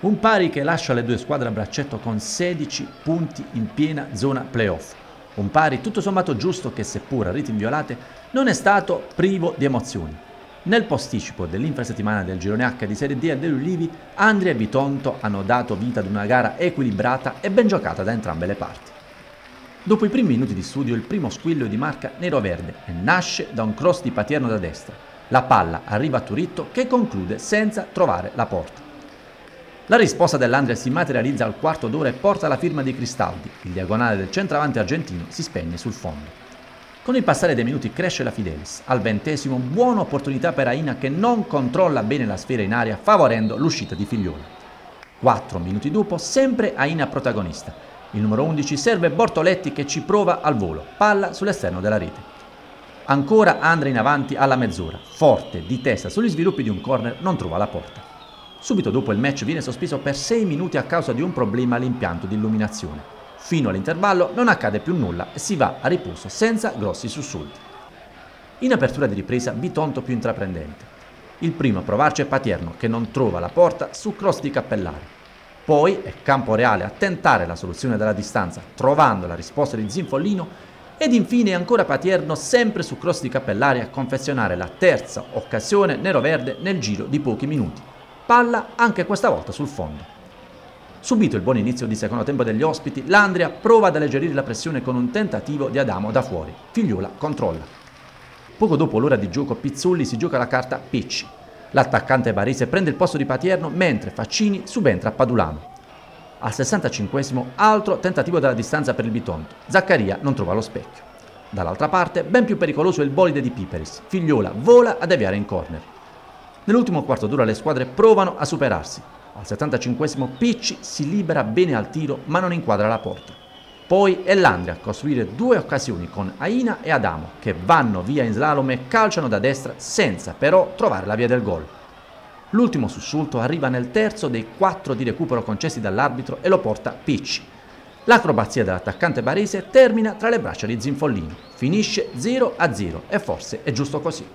Un pari che lascia le due squadre a braccetto con 16 punti in piena zona playoff. Un pari tutto sommato giusto che, seppur a reti inviolate, non è stato privo di emozioni. Nel posticipo dell'infrasettimana del girone H di Serie D a degli Ulivi, Andria e Bitonto hanno dato vita ad una gara equilibrata e ben giocata da entrambe le parti. Dopo i primi minuti di studio, il primo squillo di marca nero-verde e nasce da un cross di Patierno da destra. La palla arriva a Turitto che conclude senza trovare la porta. La risposta dell'Andrea si materializza al quarto d'ora e porta la firma di Cristaldi. Il diagonale del centravanti argentino si spegne sul fondo. Con il passare dei minuti cresce la Fidelis. Al ventesimo, buona opportunità per Aina che non controlla bene la sfera in aria, favorendo l'uscita di Figlioli. Quattro minuti dopo, sempre Aina protagonista. Il numero 11 serve Bortoletti che ci prova al volo, palla sull'esterno della rete. Ancora Andrea in avanti alla mezz'ora, forte, di testa sugli sviluppi di un corner, non trova la porta. Subito dopo il match viene sospeso per 6 minuti a causa di un problema all'impianto di illuminazione. Fino all'intervallo non accade più nulla e si va a riposo senza grossi sussulti. In apertura di ripresa Bitonto più intraprendente. Il primo a provarci è Patierno che non trova la porta su cross di Cappellare. Poi è Campo Reale a tentare la soluzione dalla distanza trovando la risposta di Zinfollino ed infine ancora Patierno sempre su cross di Cappellari a confezionare la terza occasione nero-verde nel giro di pochi minuti palla anche questa volta sul fondo. Subito il buon inizio di secondo tempo degli ospiti, l'Andria prova ad alleggerire la pressione con un tentativo di Adamo da fuori. Figliuola controlla. Poco dopo l'ora di gioco Pizzulli si gioca la carta Picci. L'attaccante barese prende il posto di Patierno mentre Faccini subentra a Padulano. Al 65 altro tentativo dalla distanza per il Bitonto. Zaccaria non trova lo specchio. Dall'altra parte, ben più pericoloso è il bolide di Piperis. Figliola vola a deviare in corner. Nell'ultimo quarto d'ora le squadre provano a superarsi. Al 75 Picci si libera bene al tiro ma non inquadra la porta. Poi è Landria a costruire due occasioni con Aina e Adamo che vanno via in slalom e calciano da destra senza però trovare la via del gol. L'ultimo sussulto arriva nel terzo dei quattro di recupero concessi dall'arbitro e lo porta Picci. L'acrobazia dell'attaccante barese termina tra le braccia di Zinfollino. Finisce 0 a 0 e forse è giusto così.